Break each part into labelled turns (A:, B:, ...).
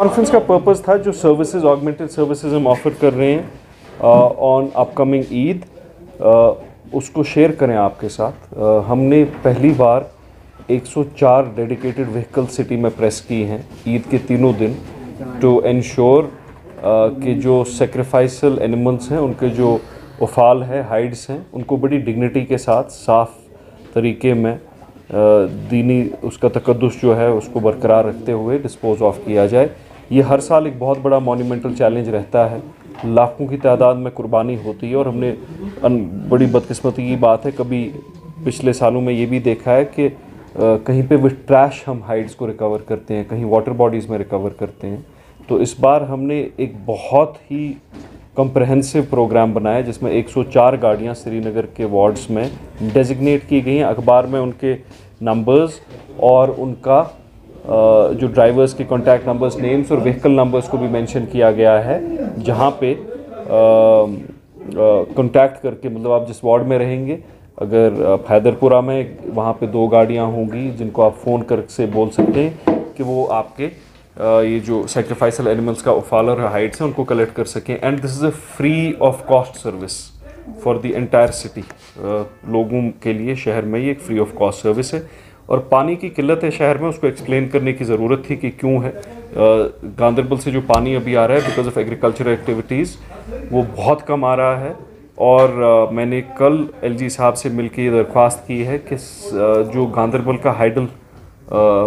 A: Conference का purpose था जो सर्विसेज़ ऑगमेंटेड सर्विसेज़ हम ऑफ़र कर रहे हैं ऑन अपकमिंग ईद उसको शेयर करें आपके साथ। Uh, हमने पहली बार 104 डेडिकेटेड व्हीकल सिटी में प्रेस की हैं ईद के तीनों दिन टू इंश्योर कि जो सेक्रीफाइसल एनिमल्स हैं उनके जो उफाल है हाइड्स हैं उनको बड़ी डिग्निटी के साथ साफ़ तरीके में दीनी उसका तकदस जो है उसको बरकरार रखते हुए डिस्पोज ऑफ़ किया जाए। ये हर साल एक बहुत बड़ा मोन्यूमेंटल चैलेंज रहता है। लाखों की तादाद में कुर्बानी होती है और हमने बड़ी बदकिस्मती की बात है। कभी पिछले सालों में ये भी देखा है कि कहीं पे विथ ट्रैश हम हाइड्स को रिकवर करते हैं, कहीं वाटर बॉडीज़ में रिकवर करते हैं। तो इस बार हमने एक बहुत ही कम्प्रहेंसिव प्रोग्राम बनाया जिसमें 104 गाड़ियाँ श्रीनगर के वार्ड्स में डेजिग्नेट की गई हैं। अखबार में उनके नंबर्स और उनका जो ड्राइवर्स के कॉन्टैक्ट नंबर्स नेम्स और व्हीकल नंबर्स को भी मेंशन किया गया है, जहाँ पे कॉन्टैक्ट करके मतलब आप जिस वार्ड में रहेंगे, अगर हैदरपुरा में, वहाँ पे दो गाड़ियाँ होंगी, जिनको आप फ़ोन कर से बोल सकते हैं कि वो आपके ये जो सेक्रीफाइसल एनिमल्स का उफालर हाइट्स हैं, उनको कलेक्ट कर सकें। And this is a free of cost service for the entire city लोगों के लिए शहर में ये एक फ्री ऑफ़ कॉस्ट सर्विस है। और पानी की किल्लत है शहर में, उसको एक्सप्लेन करने की ज़रूरत थी कि क्यों है। गांधरबल से जो पानी अभी आ रहा है बिकॉज़ ऑफ़ एग्रीकल्चर एक्टिविटीज़ वो बहुत कम आ रहा है। और मैंने कल एलजी साहब से मिलकर ये दरख्वास्त की है कि जो गांधरबल का हाइडल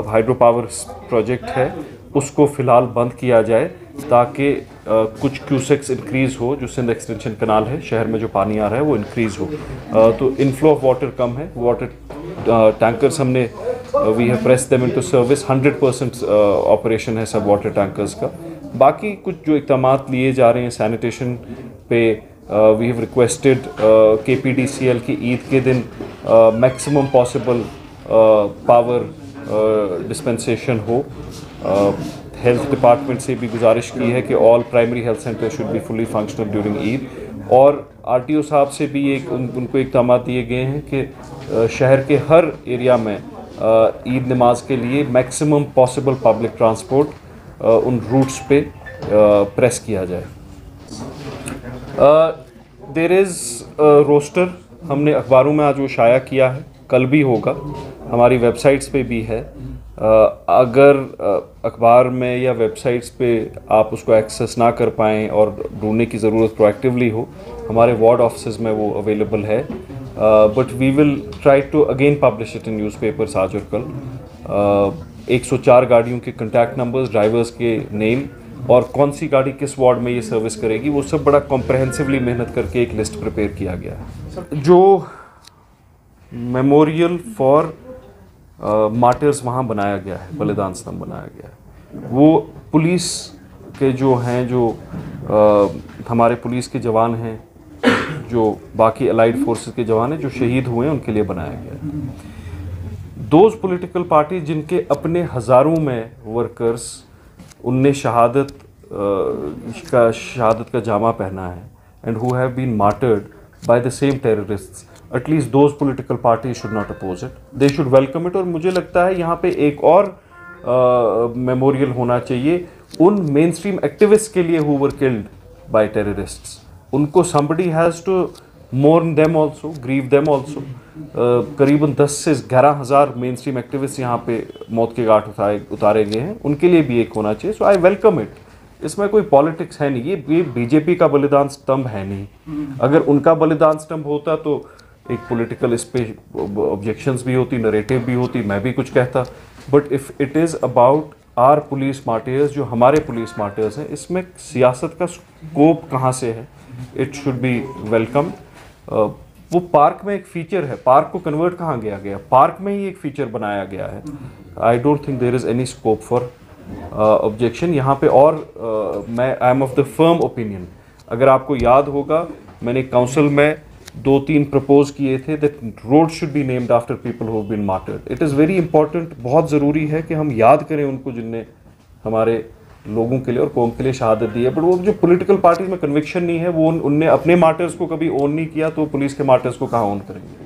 A: हाइड्रो पावर प्रोजेक्ट है, उसको फ़िलहाल बंद किया जाए, ताकि कुछ क्यूसेक्स इंक्रीज़ हो, जो सिंध एक्सटेंशन कनाल है, शहर में जो पानी आ रहा है, वो इंक्रीज़ हो। तो इनफ्लो ऑफ़ वाटर कम है वाटर टैंकर्स हमने we have press them into service 100 percent operation है सब वाटर टैंकर्स का। बाकी कुछ जो इकदाम लिए जा रहे हैं सैनिटेशन पे we have requested K P D C L की ईद के दिन मैक्सिमम पॉसिबल पावर डिस्पेंसेशन हो। हेल्थ डिपार्टमेंट से भी गुजारिश की है कि all primary health centre should be fully functional during Eid. और आरटीओ साहब से भी एक उन, उनको इकदाम दिए गए हैं कि शहर के हर एरिया में ईद नमाज़ के लिए मैक्सिमम पॉसिबल पब्लिक ट्रांसपोर्ट उन रूट्स पे प्रेस किया जाए। देर इज़ रोस्टर हमने अखबारों में आज वो शाया किया है कल भी होगा हमारी वेबसाइट्स पे भी है। आ, अगर अखबार में या वेबसाइट्स पे आप उसको एक्सेस ना कर पाएँ और ढूँढने की ज़रूरत प्रोएक्टिवली हो हमारे वार्ड ऑफ़िस में वो अवेलेबल है। But we will try to again publish it in newspapers आज और कल। एक सौ चार गाड़ियों के कंटैक्ट नंबर्स ड्राइवर्स के नेम और कौन सी गाड़ी किस वार्ड में ये सर्विस करेगी वो सब बड़ा कॉम्प्रहेंसिवली मेहनत करके एक लिस्ट प्रिपेयर किया गया है। जो मेमोरियल फॉर मार्टर्स वहाँ बनाया गया है बलिदान स्तंभ बनाया गया है। वो पुलिस के जो हैं जो आ, हमारे पुलिस के जवान हैं जो बाकी अलाइड फोर्सेस के जवान हैं, जो शहीद हुए हैं, उनके लिए बनाया गया है। दोज पॉलिटिकल पार्टी जिनके अपने हज़ारों में वर्कर्स उनने शहादत का शहादत का जामा पहना है and who have been martyred by the same terrorists at least those political party should not oppose it they should welcome it और मुझे लगता है यहाँ पे एक और मेमोरियल होना चाहिए, उन मेन स्ट्रीम एक्टिविस्ट के लिए who were killed by terrorists उनको somebody has to mourn them also grieve them also करीबन 10 से ग्यारह हज़ार मेन स्ट्रीम एक्टिविस्ट यहाँ पे मौत के घाट उठाए, उतारे गए हैं। उनके लिए भी एक होना चाहिए। सो आई वेलकम इट इसमें कोई पॉलिटिक्स है नहीं। ये बीजेपी का बलिदान स्तंभ है नहीं। अगर उनका बलिदान स्तंभ होता तो एक पॉलिटिकल इस ऑब्जेक्शंस भी होती नरेटिव भी होती, मैं भी कुछ कहता। But if it is about our police martyrs जो हमारे पुलिस मार्टियर्स हैं, इसमें सियासत का स्कोप कहाँ से है? इट शुड बी वेलकम वो पार्क में एक फीचर है। पार्क को कन्वर्ट कहाँ गया गया? पार्क में ही एक फीचर बनाया गया है। I don't think there is any scope for objection यहाँ पे और uh, मैं I am of the firm opinion अगर आपको याद होगा मैंने काउंसिल में दो तीन प्रपोज किए थे that road should be named after people who been martyred it is very important बहुत ज़रूरी है कि हम याद करें उनको जिनने हमारे लोगों के लिए और कौम के लिए शहादत दी है। बट वो जो पॉलिटिकल पार्टी में कन्विक्शन नहीं है, वो उनने अपने मार्टर्स को कभी ओन नहीं किया तो पुलिस के मार्टर्स को कहाँ ओन करेंगे?